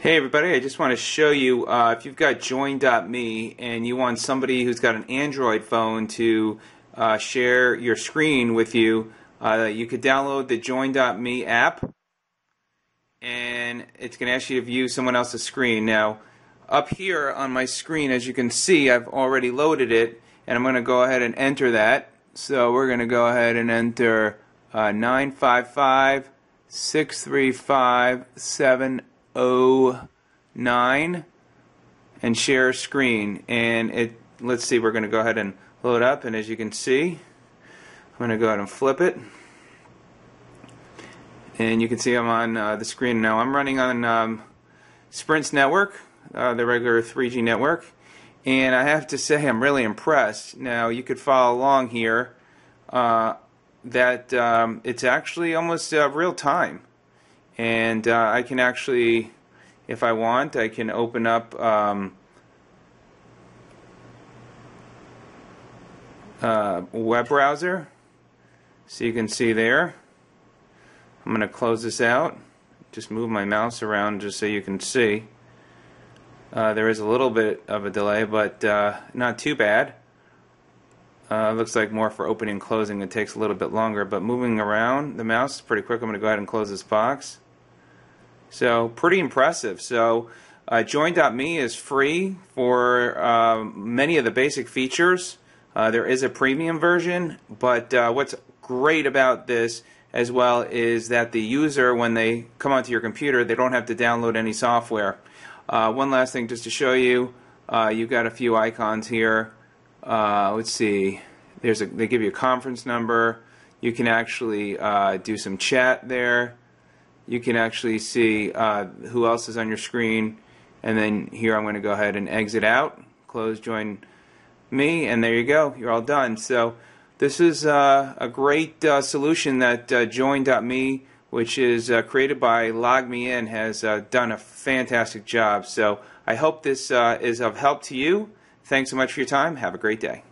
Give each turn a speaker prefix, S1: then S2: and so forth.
S1: Hey everybody, I just want to show you uh, if you've got join.me and you want somebody who's got an Android phone to uh, share your screen with you, uh, you could download the join.me app and it's going to ask you to view someone else's screen. Now, up here on my screen, as you can see, I've already loaded it and I'm going to go ahead and enter that. So we're going to go ahead and enter uh, 955 635 09 and share screen. And it let's see we're going to go ahead and load up. And as you can see I'm going to go ahead and flip it. And you can see I'm on uh, the screen now. I'm running on um, Sprint's network uh, the regular 3G network. And I have to say I'm really impressed. Now you could follow along here uh, that um, it's actually almost uh, real time and uh, I can actually if I want, I can open up um, a web browser. So you can see there. I'm going to close this out. Just move my mouse around just so you can see. Uh, there is a little bit of a delay, but uh, not too bad. Uh, looks like more for opening and closing. It takes a little bit longer, but moving around the mouse is pretty quick. I'm going to go ahead and close this box. So pretty impressive. So uh, Join.me is free for uh, many of the basic features. Uh, there is a premium version, but uh, what's great about this as well is that the user, when they come onto your computer, they don't have to download any software. Uh, one last thing just to show you, uh, you've got a few icons here. Let's see, there's a, they give you a conference number. You can actually do some chat there you can actually see uh, who else is on your screen. And then here I'm going to go ahead and exit out, close, join me, and there you go. You're all done. So this is uh, a great uh, solution that uh, Join.me, which is uh, created by LogMeIn, has uh, done a fantastic job. So I hope this is of help to you. Thanks so much for your time. Have a great day.